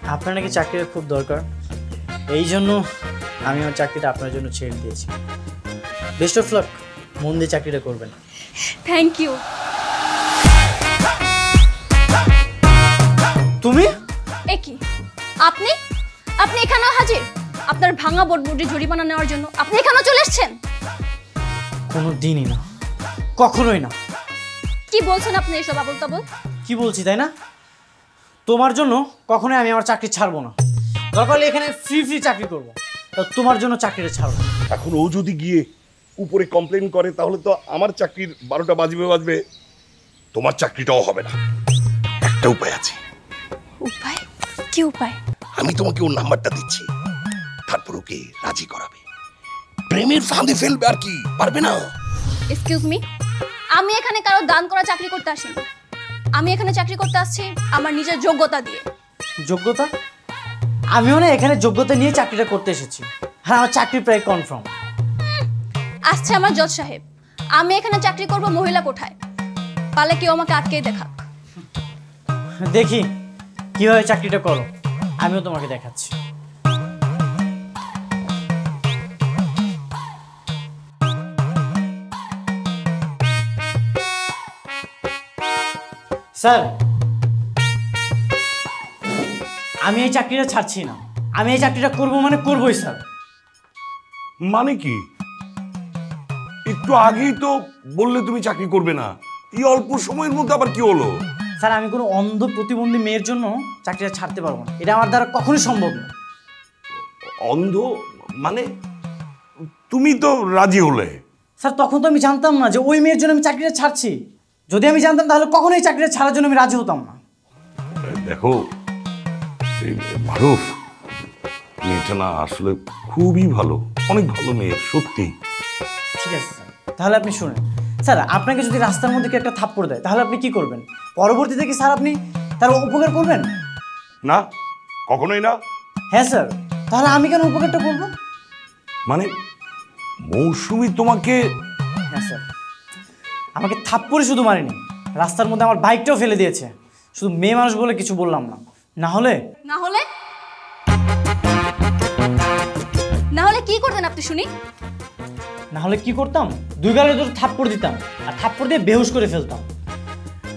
আপনার নাকি চাকরিটা খুব দরকার। এই জন্য আমি আমার চাকরিটা আপনার জন্য ছেড়ে দিয়েছি। বেস্ট অফ লাক মন দিয়ে চাকরিটা করবেন। থ্যাংক ইউ তুমি? এ কি? আপনি? আপনি এখানেও হাজির? আপনার ভাঙা বোর্ডবোর্ডে জরিমানা নেওয়ার জন্য আপনি এখানেও চলে এসেছেন? কোনো দিনই না। কখনোই না। কি বলছেন আপনি এসব আবল তাবল কি বলছি তাই না? তোমার জন্য কখনোই আমি আমার চাকরি ছাড়বো না। দরকার হলে এখানে ফ্রি ফ্রি চাকরি করব। তা তোমার জন্য চাকরিটা ছাড়বো। না। এখন ও যদি গিয়ে উপরে কমপ্লেন করে তাহলে তো আমার চাকরির বারোটা বাজবে বাজবে। তোমার চাকরিটাও হবে না। একটা উপায় আছে। উপায়? কি উপায়? আমি তোমাকে ওর নাম্বারটা দিচ্ছি। তারপর ওকে রাজি করাবে। প্রেমের ফাঁদে ফেলবে আর কি? পারবে না? এক্সকিউজ মি আমি এখানে কারও দান করা চাকরি করতে আসিনি। আমি এখানে চাকরি করতে আসছি আমার নিজের যোগ্যতা দিয়ে। যোগ্যতা? আমিও না এখানে যোগ্যতা নিয়ে চাকরিটা করতে এসেছি। হ্যাঁ আমার চাকরি প্রায় কনফার্ম আসছে আমার জজ সাহেব। আমি এখানে চাকরি করব মহিলা কোঠায়। পালে কেউ আমাকে আটকেই দেখা দেখি কীভাবে চাকরিটা করো। আমিও তোমাকে দেখাচ্ছি। স্যার আমি এই চাকরিটা ছাড়ছি না। আমি এই চাকরিটা করব মানে করবোই স্যার। মানে কি? একটু আগেই তো বললে তুমি চাকরি করবে না। এই অল্প সময়ের মধ্যে আবার কি হলো? স্যার আমি কোনো অন্ধ প্রতিবন্ধী মেয়ের জন্য চাকরিটা ছাড়তে পারব না। এটা আমার দ্বারা কখনোই সম্ভব না। অন্ধ? মানে তুমি তো রাজি হলে। স্যার তখন তো আমি জানতাম না যে ওই মেয়ের জন্য আমি চাকরিটা ছাড়ছি। যদি আমি জানতাম তাহলে কখনোই চাকরিটা ছাড়ার জন্য আমি রাজি হতাম না। দেখো মারুফ মেয়েটা না আসলে খুবই ভালো অনেক ভালো মেয়ে সত্যি। ঠিক আছে স্যার। তাহলে আপনি শুনেন। স্যার আপনাকে যদি রাস্তার মধ্যে কেউ একটা থাপ্পড় দেয় তাহলে আপনি কি করবেন? পরবর্তীতে কি স্যার আপনি তার উপকার করবেন? না কখনোই না। হ্যাঁ স্যার। তাহলে আমি কেন উপকারটা করব? মানে মৌসুমি তোমাকে হ্যাঁ স্যার। আমাকে থাপ্পড়ে শুধু মারেনি রাস্তার মধ্যে আমার বাইকটাও ফেলে দিয়েছে। শুধু মেয়ে মানুষ বলে কিছু বললাম না। না হলে? না হলে? না হলে কি করতেন আপনি শুনি? না হলে কি করতাম? দুই গালে দুটো থাপ্পড় দিতাম আর থাপ্পড় দিয়ে বেহুশ করে ফেলতাম।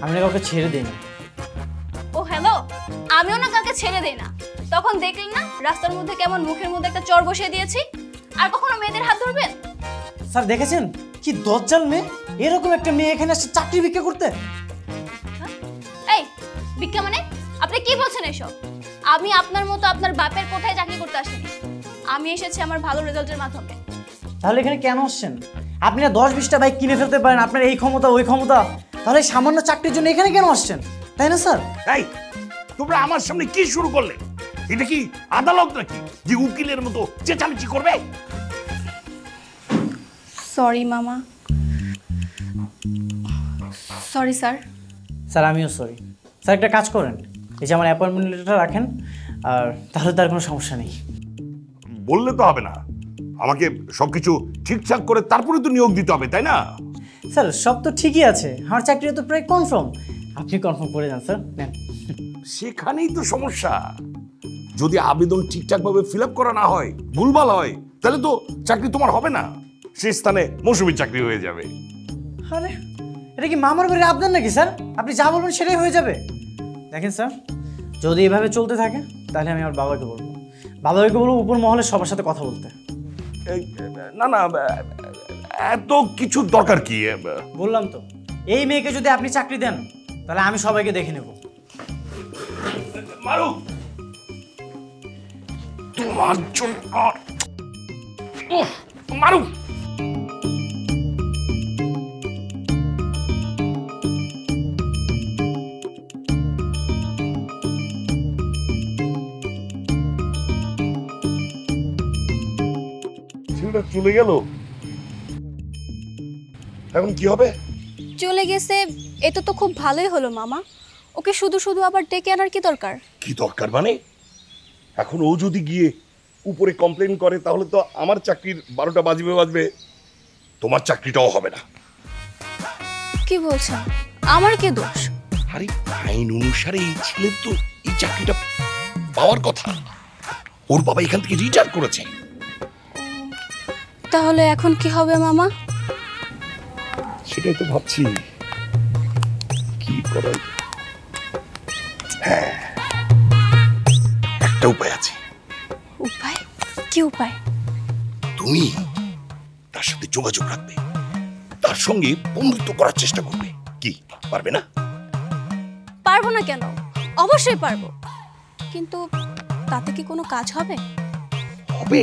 আমি না কাউকে ছেড়ে দিই না ও হ্যালো? আমিও না কাউকে ছেড়ে দেই না। তখন দেখলেন না রাস্তার মধ্যে কেমন মুখের মধ্যে একটা চর বসিয়ে দিয়েছি? আর কখনো মেয়েদের হাত ধরবেন? স্যার দেখেছেন? কি দজ্জাল মেয়ে। এরকম একটা মেয়ে এখানে আসছে চাকরি বিক্রি করতে? হ্যাঁ? এই ভিক্ষা মানে? আপনি কি বলছেন এসব? আমি আপনার মতো আপনার বাপের কোথায় চাকরি করতে আসিনি? আমি এসেছি আমার ভালো রেজাল্টের মাধ্যমে। তাহলে এখানে কেন আসছেন? আপনি না দশ বিশটা বাইক কিনে ফেলতে পারেন আপনার এই ক্ষমতা ওই ক্ষমতা। তাহলে সামান্য চাকরির জন্য এখানে কেন আসছেন? তাই না স্যার? এই তোমরা আমার সামনে কি শুরু করলে? এটা কি আদালত নাকি? যে উকিলের মতো চেঁচামেচি করবে? সরি মামা। সরি স্যার স্যার আমিও সরি স্যার একটা কাজ করেন। এই যে আমার অ্যাপয়েন্টমেন্ট লেটারটা রাখেন আর তাহলে তার কোনো সমস্যা নেই। বললে তো হবে না। আমাকে সবকিছু ঠিকঠাক করে তারপরে তো নিয়োগ দিতে হবে তাই না? স্যার সব তো ঠিকই আছে। আমার চাকরি তো প্রায় কনফার্ম আপনি কনফার্ম করে যান স্যার। নেন। সেখানেই তো সমস্যা। যদি আবেদন ঠিকঠাকভাবে ফিল আপ করা না হয় ভুলভাল হয় তাহলে তো চাকরি তোমার হবে না। সে স্থানে মৌসুমী চাকরি হয়ে যাবে। আরে এটা কি মামার বাড়ির আবদার নাকি স্যার? আপনি যা বলবেন সেটাই হয়ে যাবে। দেখেন স্যার যদি এভাবে চলতে থাকে তাহলে আমি আমার বাবাকে বলব। বাবাকে বলব উপর মহলে সবার সাথে কথা বলতে। না না এত কিছু দরকার কি? বললাম তো এই মেয়েকে যদি আপনি চাকরি দেন তাহলে আমি সবাইকে দেখে নেব। মারু তোমার জন্য মারু চলে গেল। এখন কি হবে? চলে গেছে এটা তো খুব ভালোই হলো মামা। ওকে শুধু শুধু আবার ডেকে আনার কি দরকার? কি দরকার মানে? এখন ও যদি গিয়ে উপরে কমপ্লেন করে তাহলে তো আমার চাকরির বারোটা বাজবে বাজবে। তোমার চাকরিটাও হবে না। কি বলছেন আমার কে দোষ? আরে আইন অনুসারে এই ছেলের তো এই চাকরিটা পাওয়ার কথা। ওর বাবা এখান থেকে রিটায়ার করেছে। তাহলে এখন কি হবে মামা? সেটাই তো ভাবছি। কি করা হ্যাঁ একটা উপায় আছে। উপায়? কি উপায়? তুমি তার সাথে যোগাযোগ রাখবে। তার সঙ্গে বন্ধুত্ব করার চেষ্টা করবে। কি পারবে না? পারব না কেন? অবশ্যই পারব। কিন্তু তাতে কি কোনো কাজ হবে? হবে।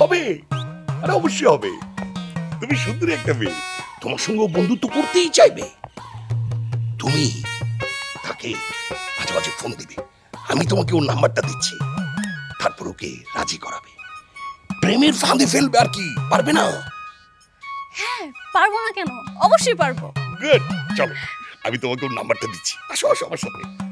হবে। আরে অবশ্যই হবে। তুমি সুন্দরী একটা মেয়ে। তোমার সঙ্গে বন্ধুত্ব করতেই চাইবে। তুমি তাকে মাঝে মাঝে ফোন দিবে। আমি তোমাকে ওর নাম্বারটা দিচ্ছি। তারপর ওকে রাজি করাবে। প্রেমের ফাঁদে ফেলবে আর কি? পারবে না হ্যাঁ পারব না কেন? অবশ্যই পারব। গুড চলো। আমি তোমাকে ওর নাম্বারটা দিচ্ছি। আসো আসো আমার সাথে।